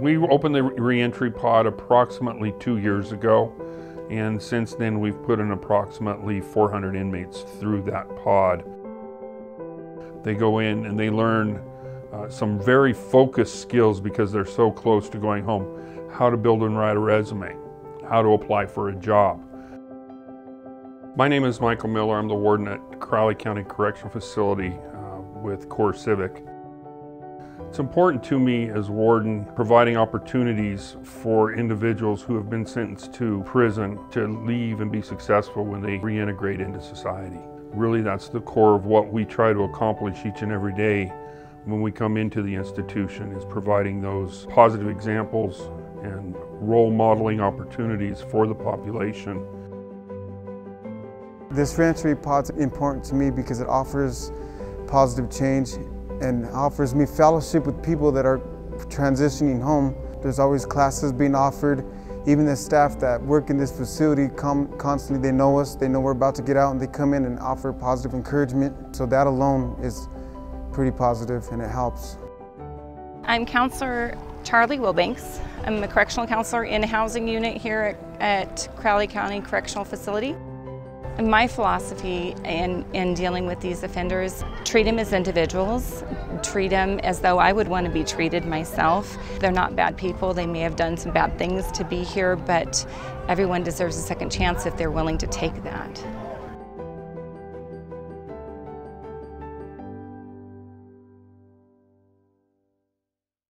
We opened the reentry pod approximately two years ago, and since then we've put in approximately 400 inmates through that pod. They go in and they learn uh, some very focused skills because they're so close to going home. How to build and write a resume, how to apply for a job. My name is Michael Miller. I'm the warden at Crowley County Correctional Facility uh, with CoreCivic. It's important to me as warden providing opportunities for individuals who have been sentenced to prison to leave and be successful when they reintegrate into society. Really that's the core of what we try to accomplish each and every day when we come into the institution is providing those positive examples and role modeling opportunities for the population. This reentry pod is important to me because it offers positive change and offers me fellowship with people that are transitioning home. There's always classes being offered. Even the staff that work in this facility come constantly, they know us, they know we're about to get out and they come in and offer positive encouragement. So that alone is pretty positive and it helps. I'm Counselor Charlie Wilbanks. I'm a correctional counselor in a housing unit here at, at Crowley County Correctional Facility. My philosophy in, in dealing with these offenders, treat them as individuals, treat them as though I would want to be treated myself. They're not bad people, they may have done some bad things to be here, but everyone deserves a second chance if they're willing to take that.